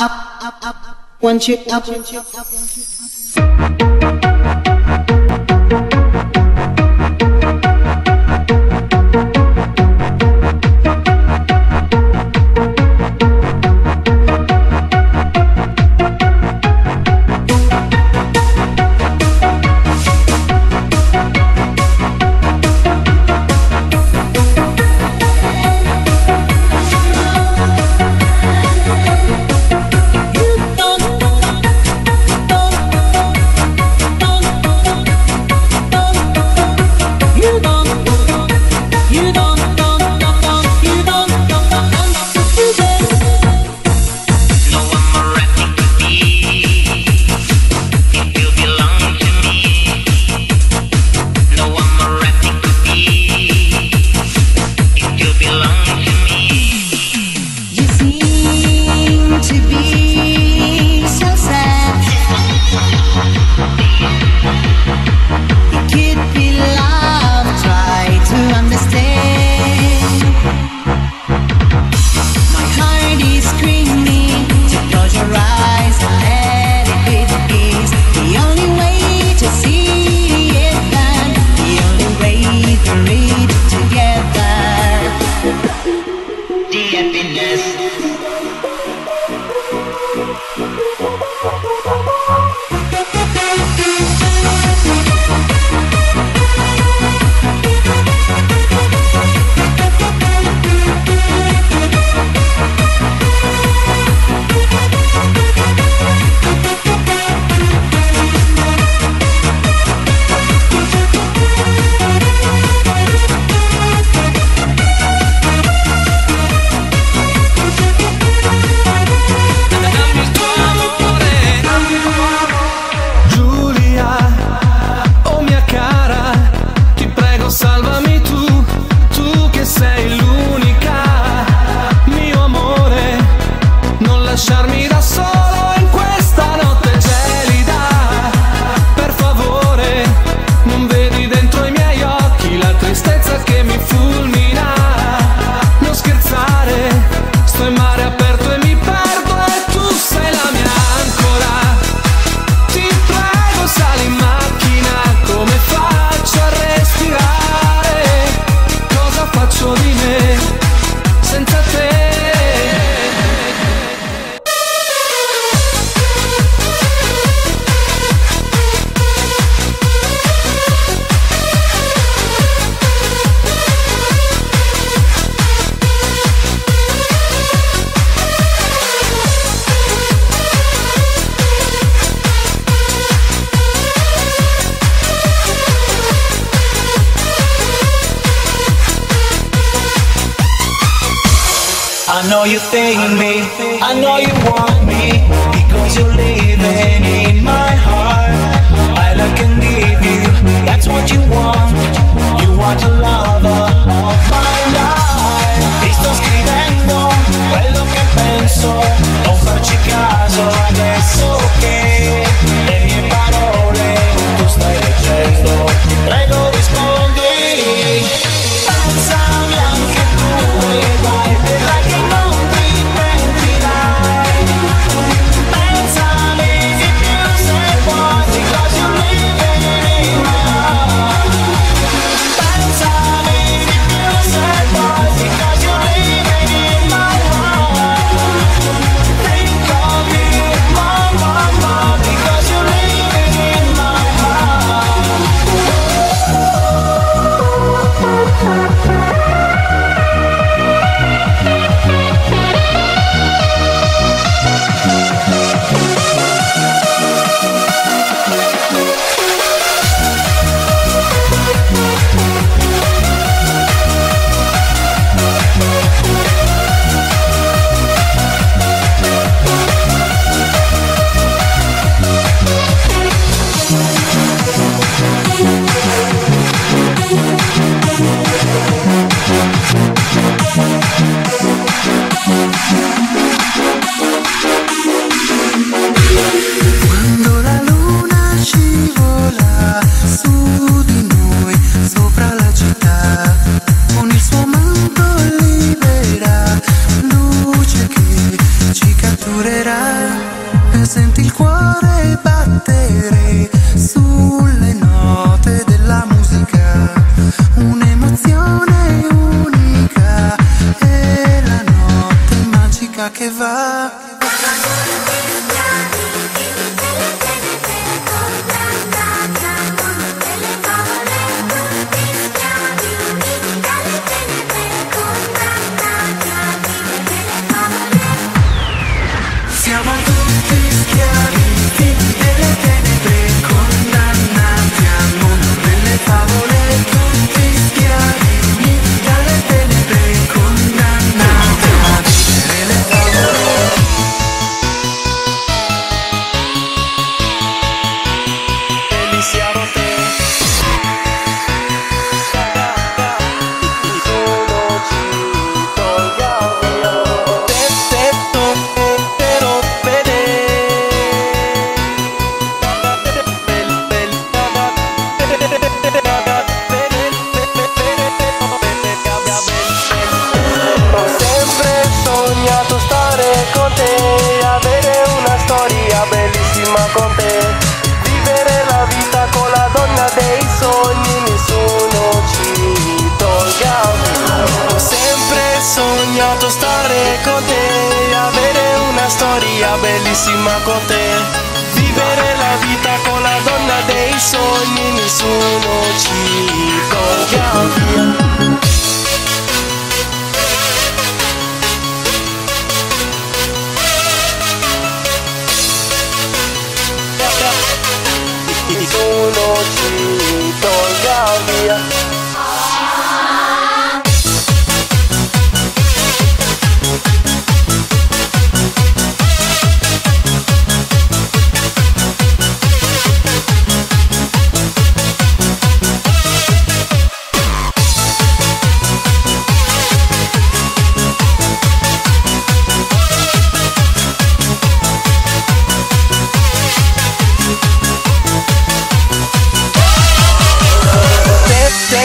up, up, up, One you up. know you think me, I know you want me, because you're leaving senti il cuore battere sulle note della musica, un'emozione unica è la notte magica che va.